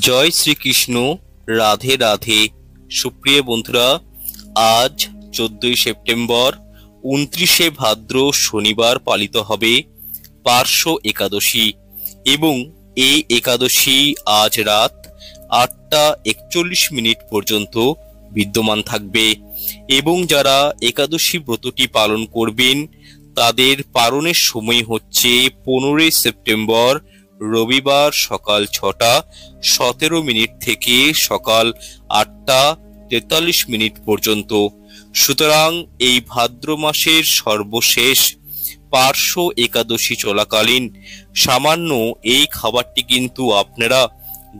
জয় শ্রীকৃষ্ণ, রাধে রাধে। সুপ্রিয় বন্ধুরা, আজ চোদ্দই সেপ্টেম্বর, উনত্রিশে ভাদ্র শনিবার পালিত হবে পার্শ্ব একাদশী এবং এই একাদশী আজ রাত আটটা একচল্লিশ মিনিট পর্যন্ত বিদ্যমান থাকবে এবং যারা একাদশী ব্রতটি পালন করবেন, তাদের পালনের সময় হচ্ছে পনেরোই সেপ্টেম্বর রবিবার সকাল ছটা, সতেরো মিনিট থেকে সকাল আটটা, তেতাল্লিশ মিনিট পর্যন্ত। সুতরাং এই ভাদ্র মাসের সর্বশেষ পার্শ্ব একাদশী চলাকালীন সামান্য এই খাবারটি কিন্তু আপনারা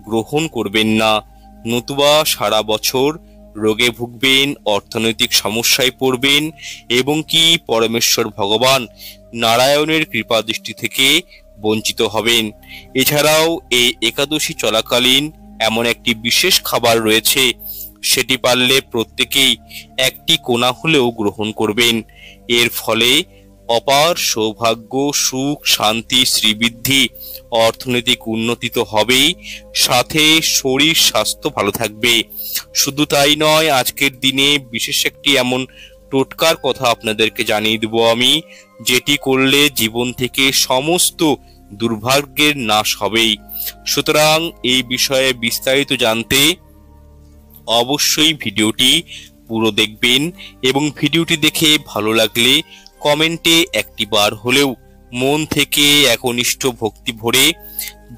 গ্রহণ করবেন না। নতুবা সারা বছর রোগে ভুগবেন, অর্থনৈতিক সমস্যায় পড়বেন এবং কি পরমেশ্বর ভগবান নারায়ণের কৃপা দৃষ্টি থেকে বঞ্চিত হবেন। এছাড়াও এই একাদশী চলাকালীন এমন একটি বিশেষ খাবার রয়েছে, সেটি পারলে প্রত্যেকেই একটি কোনা হলেও গ্রহণ করবেন। এর ফলে অপার সৌভাগ্য, সুখ, শান্তি, শ্রীবৃদ্ধি, অর্থনৈতিক উন্নতি তো হবেই, সাথে শরীর স্বাস্থ্য ভালো থাকবে। শুধু তাই নয়, আজকের দিনে বিশেষ একটি এমন টোটকার কথা আপনাদেরকে জানিয়ে দেব আমি। যেটি করলে জীবন থেকে সমস্ত দুর্ভাগ্যের নাশ হবেই। সুতরাং এই বিষয়ে বিস্তারিত জানতে অবশ্যই ভিডিওটি পুরো দেখবেন এবং ভিডিওটি দেখে ভালো লাগলে কমেন্টে একটি বার হলেও মন থেকে একনিষ্ঠ ভক্তি ভরে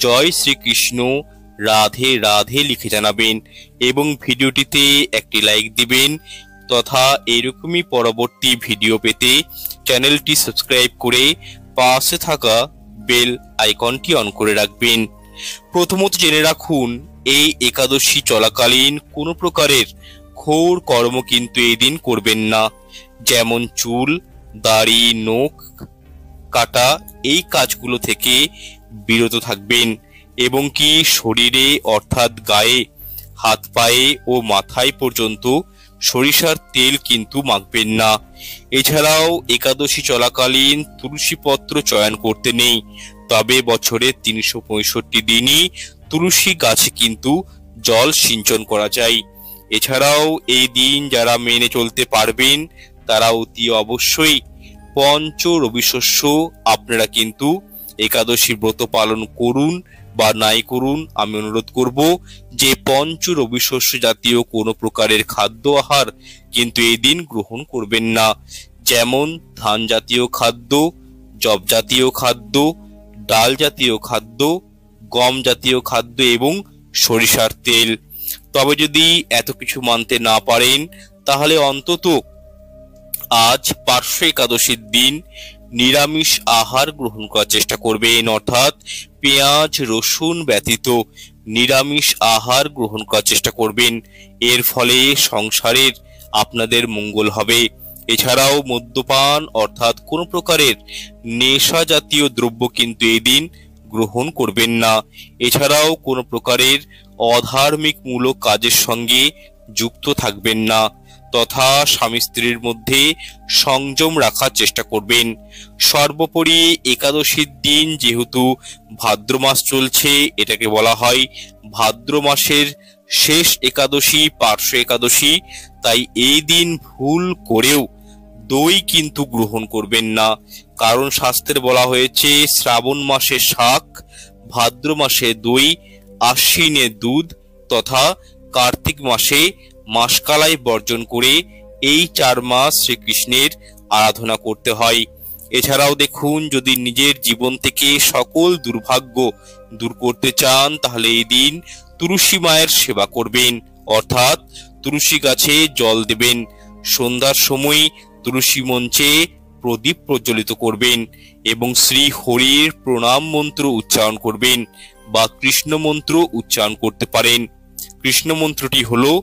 জয় শ্রীকৃষ্ণ, রাধে রাধে লিখে জানাবেন এবং ভিডিওটিতে একটি লাইক দিবেন তথা এরকমই পরবর্তী ভিডিও পেতে চ্যানেলটি সাবস্ক্রাইব করে পাশে থাকা বেল আইকনটি অন করে রাখবেন। প্রথমত জেনে রাখুন, এই একাদশী চলাকালীন কোনো প্রকারের ঘোর কর্ম কিন্তু এই দিন করবেন না। যেমন চুল, দাড়ি, নখ, কাটা, এই কাজগুলো থেকে বিরত থাকবেন এবং কি শরীরে অর্থাৎ গায়ে, হাত পায়ে ও মাথায় পর্যন্ত সরিষার তেল কিন্তু মাখবেন না। এছাড়াও একাদশী চলাকালীন তুলসী পত্র চয়ন করতে নেই। তবে বছরের তিনশো পঁয়ষট্টি দিনই তুলসী গাছে কিন্তু জল সিঞ্চন করা যায়। এছাড়াও এই দিন যারা মেনে চলতে পারবেন, তারা অতি অবশ্যই পঞ্চ রবিশস্য আপনারা কিন্তু একাদশী ব্রত পালন করুন। বা নাই করুন, আমি অনুরোধ করব যে পঞ্চ রবি শস্য জাতীয় কোনো প্রকারের খাদ্য আহার কিন্তু এই দিন গ্রহণ করবেন না। যেমন ধান জাতীয় খাদ্য জব জাতীয় খাদ্য, ডাল জাতীয় খাদ্য, গম জাতীয় খাদ্য এবং সরিষার তেল। তবে যদি এত কিছু মানতে না পারেন, তাহলে অন্তত আজ পার্শ্ব একাদশীর দিন নিরামিষ আহার গ্রহণ করার চেষ্টা করবেন অর্থাৎ পেঁয়াজ, রসুন ব্যতীত নিরামিষ আহার গ্রহণ করার চেষ্টা করবেন। এর ফলে সংসারের আপনাদের মঙ্গল হবে। এছাড়াও মদ্যপান অর্থাৎ কোনো প্রকারের নেশা জাতীয় দ্রব্য কিন্তু এদিন গ্রহণ করবেন না। এছাড়াও কোনো প্রকারের অধার্মিক মূলক কাজের সঙ্গে যুক্ত থাকবেন না। তথা স্বামী স্ত্রীর মধ্যে সংযম রাখার চেষ্টা করবেন। সর্বোপরি একাদশীর দিন যেহেতু ভাদ্র মাস চলছে, এটাকে বলা হয় ভাদ্র মাসের শেষ একাদশী, পার্শ্ব একাদশী। তাই এই দিন ভুল করেও দই কিন্তু গ্রহণ করবেন না। কারণ শাস্ত্রে বলা হয়েছে, শ্রাবণ মাসে শাক, ভাদ্র মাসে দই, আশ্বিনে দুধ তথা কার্তিক মাসে মাসকালাই বর্জন করে এই চার মাস শ্রীকৃষ্ণের আরাধনা করতে হয়। এছাড়াও দেখুন, যদি নিজের জীবন থেকে সকল দুর্ভাগ্য দূর করতে চান, তাহলে এই দিন তুলসী মায়ের সেবা করবেন। অর্থাৎ তুলসী গাছে জল দেবেন। সন্ধ্যার সময় তুলসী মঞ্চে প্রদীপ প্রজ্বলিত করবেন এবং শ্রী হরির প্রণাম মন্ত্র উচ্চারণ করবেন বা কৃষ্ণ মন্ত্র উচ্চারণ করতে পারেন। কৃষ্ণ মন্ত্রটি হল,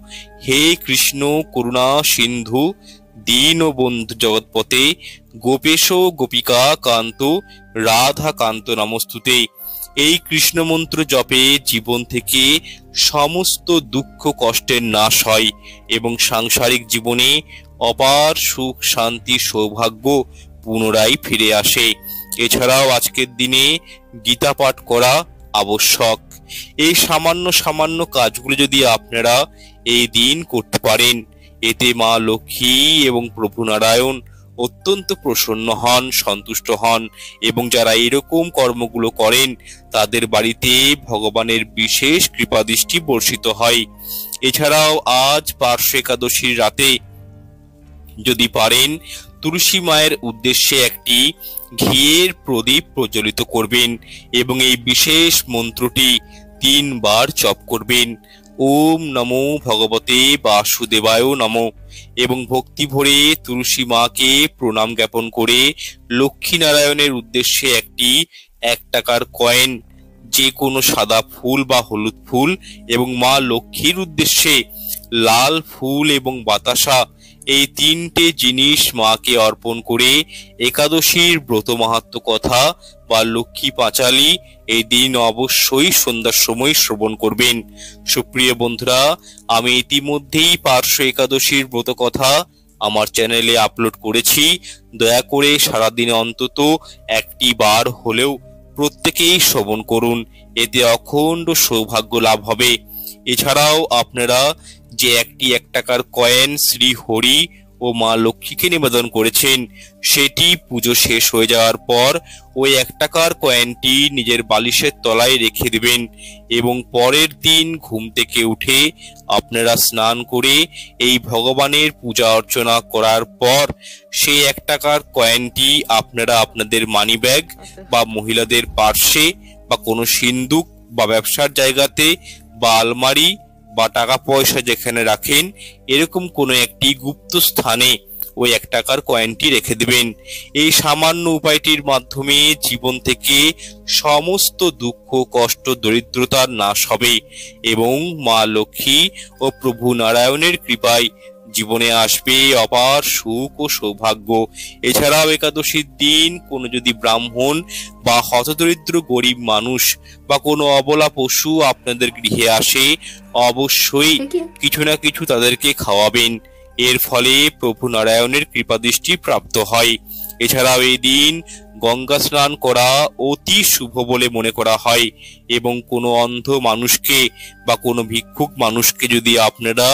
হে কৃষ্ণ, করুণা, সিন্ধু, দীন বন্ধু জগৎপথে, গোপেশ গোপিকা কান্ত, রাধা কান্ত নমস্তুতে। এই কৃষ্ণ মন্ত্র জপে জীবন থেকে সমস্ত দুঃখ কষ্টের নাশ হয় এবং সাংসারিক জীবনে অপার সুখ, শান্তি, সৌভাগ্য পুনরায় ফিরে আসে। এছাড়াও আজকের দিনে গীতা পাঠ করা আবশ্যক। এই সামান্য সামান্য কাজগুলো যদি আপনারা এই দিন করতে পারেন, এতে মা লক্ষ্মী এবং প্রভু নারায়ণ অত্যন্ত প্রসন্ন হন, সন্তুষ্ট হন এবং যারা এরকম কর্মগুলো করেন, তাদের বাড়িতে ভগবানের বিশেষ কৃপাদৃষ্টি বর্ষিত হয়। এছাড়াও আজ পার্শ্ব একাদশীর রাতে যদি পারেন, তুলসী মায়ের উদ্দেশ্যে একটি ঘিয়ের প্রদীপ প্রজ্বলিত করবেন এবং এই বিশেষ মন্ত্রটি তিনবার জপ করবেন। ওম নমো ভগবতে বাসুদেবায় নমো। এবং ভক্তি ভরে তুলসী মাকে প্রণাম জ্ঞাপন করে লক্ষ্মী নারায়ণের উদ্দেশ্যে একটি এক টাকার কয়েন যে কোনো সাদা ফুল বা হলুদ ফুল এবং মা লক্ষ্মীর উদ্দেশ্যে লাল ফুল এবং বাতাসা এই তিনটে জিনিস মাকে অর্পণ করে একাদশীর ব্রত মাহাত্ম কথা বা লক্ষ্মী পাঁচালী এই দিন অবশ্যই সন্ধ্যার সময় শ্রবণ করবেন। সুপ্রিয় বন্ধুরা, আমি ইতিমধ্যেই পার্শ্ব একাদশীর ব্রত কথা আমার চ্যানেলে আপলোড করেছি। দয়া করে সারাদিনে অন্তত একটি বার হলেও প্রত্যেকেই শ্রবণ করুন। এতে অখণ্ড সৌভাগ্য লাভ হবে। এছাড়াও আপনারা যে একটি এক টাকার কয়েন শ্রী হরি ও মা লক্ষ্মীকে নিবেদন করেছেন, সেটি পুজো শেষ হয়ে যাওয়ার পর ওই এক টাকার কয়েনটি নিজের বালিশের তলায় রেখে দিবেন এবং পরের দিন ঘুম থেকে উঠে আপনারা স্নান করে এই ভগবানের পূজা অর্চনা করার পর সেই এক টাকার কয়েনটি আপনারা আপনাদের মানি ব্যাগ বা মহিলাদের পার্শ্বে বা কোনো সিন্দুক বা ব্যবসার জায়গাতে বা আলমারি বা টাকা পয়সা যেখানে রাখেন, এরকম কোনো একটি গুপ্ত স্থানে ওই এক টাকার কয়েনটি রেখে দেবেন। এই সামান্য উপায়টির মাধ্যমে জীবন থেকে সমস্ত দুঃখ, কষ্ট দরিদ্রতার নাশ হবে এবং মা লক্ষ্মী ও প্রভু নারায়ণের কৃপায় জীবনে আসবে অপার সুখ ও সৌভাগ্য। এছাড়াও একাদশীর দিন কোনো যদি ব্রাহ্মণ বা হতদরিদ্র গরিব মানুষ বা কোনো অবলা পশু আপনাদের গৃহে আসে অবশ্যই কিছু না কিছু তাদেরকে খাওয়াবেন। এর ফলে প্রভু নারায়ণের কৃপাদৃষ্টি প্রাপ্ত হয়। এছাড়াও এই দিন গঙ্গা স্নান করা অতি শুভ বলে মনে করা হয় এবং কোনো অন্ধ মানুষকে বা কোনো ভিক্ষুক মানুষকে যদি আপনারা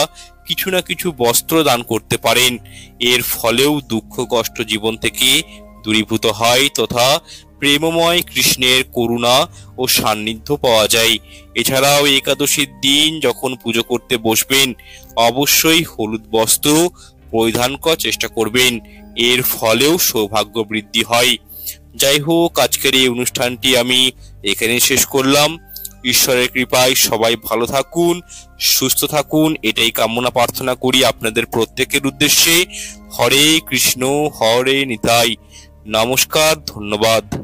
কিছু না কিছু বস্ত্র দান করতে পারেন। এর ফলেও দুঃখ কষ্ট জীবন থেকে দূরীভূত হয় তথা প্রেমময় কৃষ্ণের করুণা ও সান্নিধ্য পাওয়া যায়। এছাড়াও একাদশীর দিন যখন পুজো করতে বসবেন, অবশ্যই হলুদ বস্ত্র পরিধান করার চেষ্টা করবেন। এর ফলেও সৌভাগ্য বৃদ্ধি হয়। যাই হোক, আজকের এই অনুষ্ঠানটি আমি এখানে শেষ করলাম। ঈশ্বরের কৃপায় সবাই ভালো থাকুন, সুস্থ থাকুন। এটাই কামনা প্রার্থনা করি আপনাদের প্রত্যেকের উদ্দেশ্যে। হরে কৃষ্ণ, হরে নিতাই। নমস্কার, ধন্যবাদ।